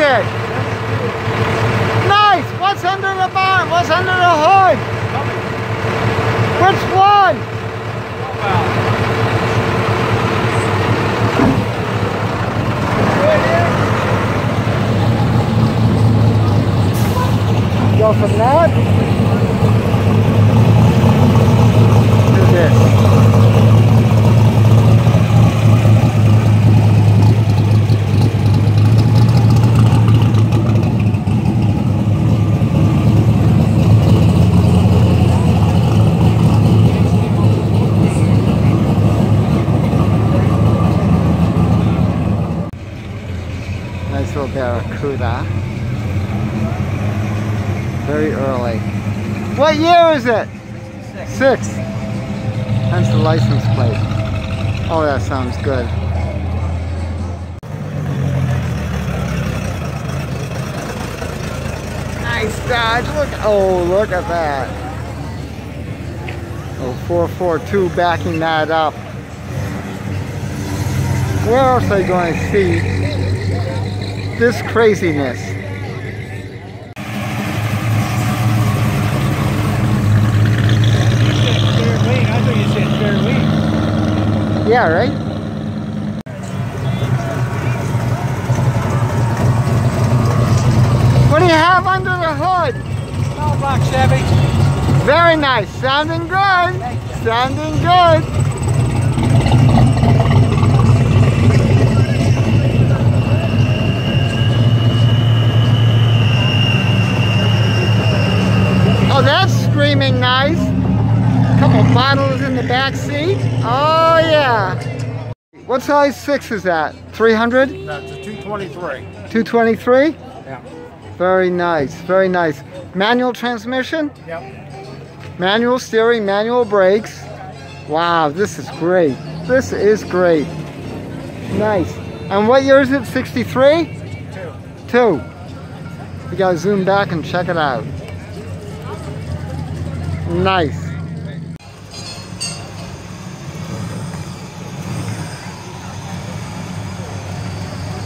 it? Nice. What's under the barn? What's under the hood? Which one? Go from that to this. Nice little barracuda. Very early. What year is it? Six. Hence the license plate. Oh, that sounds good. Nice Dodge. Look. Oh, look at that. Oh, 442 backing that up. Where else are you going to see this craziness? I thought you said fair wing. Yeah, right? What do you have under the hood? Oh, block Chevy. Very nice. Sounding good. Sounding good. Oh, that's screaming nice. A Couple bottles in the back seat. Oh, yeah. What size 6 is that? 300? That's a 223. 223? Yeah. Very nice, very nice. Manual transmission? Yep. Manual steering, manual brakes. Wow, this is great. This is great. Nice. And what year is it? 63? Two. Two. We gotta zoom back and check it out. Nice.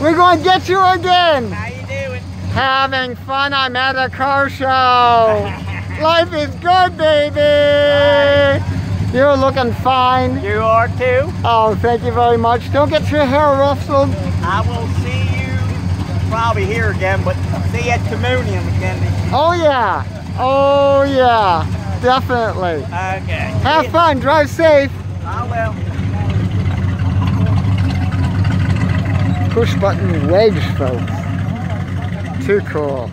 We're going to get you again. How you doing? Having fun. I'm at a car show. Life is good, baby. You're looking fine. You are too. Oh, thank you very much. Don't get your hair ruffled. I will see you probably here again, but see you at Communion again. Oh, yeah. Oh, yeah. Definitely. Okay. Have fun. Drive safe. I will. Push button wedge, folks. Too cool.